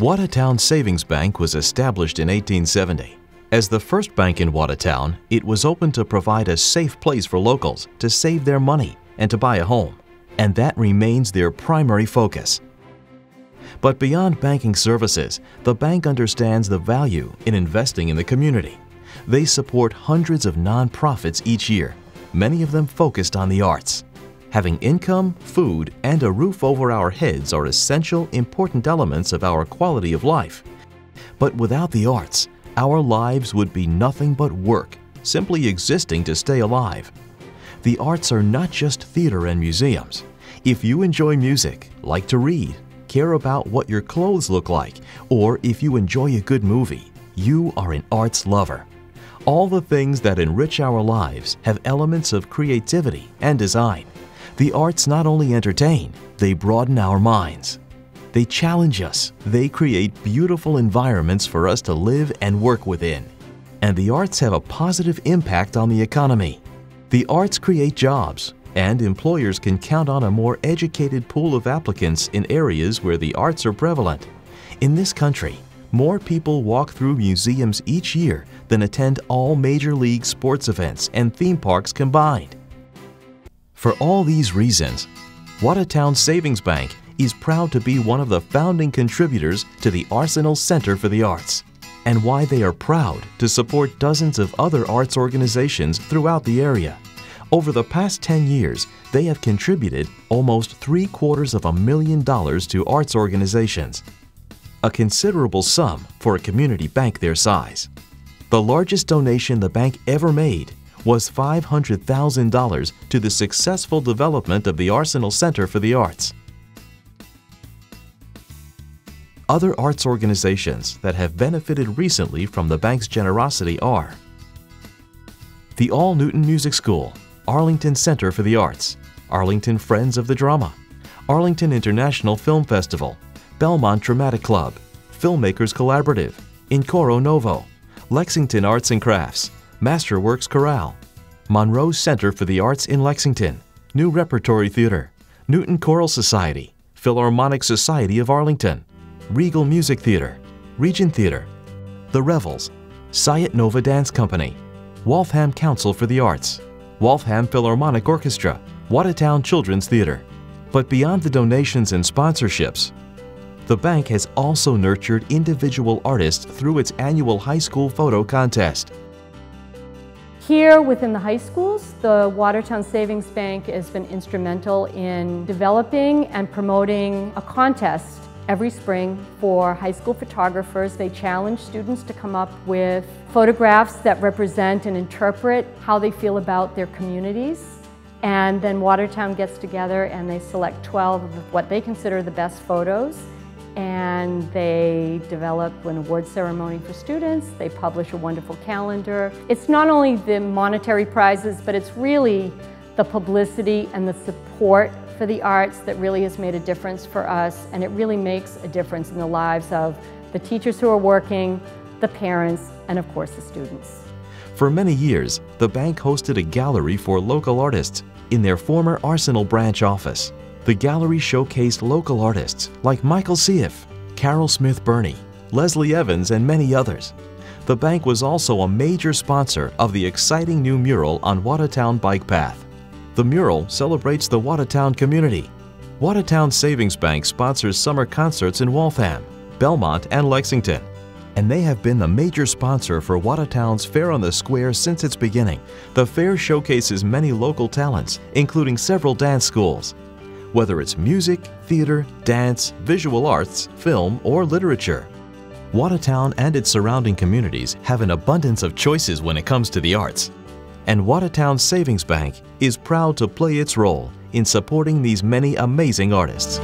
Watertown Savings Bank was established in 1870. As the first bank in Watertown, it was open to provide a safe place for locals to save their money and to buy a home, and that remains their primary focus. But beyond banking services, the bank understands the value in investing in the community. They support hundreds of nonprofits each year, many of them focused on the arts. Having income, food, and a roof over our heads are essential, important elements of our quality of life. But without the arts, our lives would be nothing but work, simply existing to stay alive. The arts are not just theater and museums. If you enjoy music, like to read, care about what your clothes look like, or if you enjoy a good movie, you are an arts lover. All the things that enrich our lives have elements of creativity and design. The arts not only entertain, they broaden our minds. They challenge us. They create beautiful environments for us to live and work within. And the arts have a positive impact on the economy. The arts create jobs, and employers can count on a more educated pool of applicants in areas where the arts are prevalent. In this country, more people walk through museums each year than attend all major league sports events and theme parks combined. For all these reasons, Watertown Savings Bank is proud to be one of the founding contributors to the Arsenal Center for the Arts, and why they are proud to support dozens of other arts organizations throughout the area. Over the past 10 years, they have contributed almost three quarters of a million dollars to arts organizations, a considerable sum for a community bank their size. The largest donation the bank ever made was $500,000 to the successful development of the Arsenal Center for the Arts. Other arts organizations that have benefited recently from the bank's generosity are the All Newton Music School, Arlington Center for the Arts, Arlington Friends of the Drama, Arlington International Film Festival, Belmont Dramatic Club, Filmmakers Collaborative, Incoro Novo, Lexington Arts and Crafts, Masterworks Chorale, Monroe Center for the Arts in Lexington, New Repertory Theater, Newton Choral Society, Philharmonic Society of Arlington, Reagle Music Theater, Regent Theater, The Revels, Sciat Nova Dance Company, Waltham Council for the Arts, Waltham Philharmonic Orchestra, Watertown Children's Theater. But beyond the donations and sponsorships, the bank has also nurtured individual artists through its annual high school photo contest. Here within the high schools, the Watertown Savings Bank has been instrumental in developing and promoting a contest every spring for high school photographers. They challenge students to come up with photographs that represent and interpret how they feel about their communities. And then Watertown gets together and they select 12 of what they consider the best photos and they develop an award ceremony for students. They publish a wonderful calendar. It's not only the monetary prizes, but it's really the publicity and the support for the arts that really has made a difference for us, and it really makes a difference in the lives of the teachers who are working, the parents, and of course the students. For many years, the bank hosted a gallery for local artists in their former Arsenal branch office. The gallery showcased local artists like Michael Seif, Carol Smith Burney, Leslie Evans, and many others. The bank was also a major sponsor of the exciting new mural on Watertown Bike Path. The mural celebrates the Watertown community. Watertown Savings Bank sponsors summer concerts in Waltham, Belmont, and Lexington, and they have been the major sponsor for Watertown's Fair on the Square since its beginning. The fair showcases many local talents, including several dance schools, whether it's music, theater, dance, visual arts, film, or literature. Watertown and its surrounding communities have an abundance of choices when it comes to the arts. And Watertown Savings Bank is proud to play its role in supporting these many amazing artists.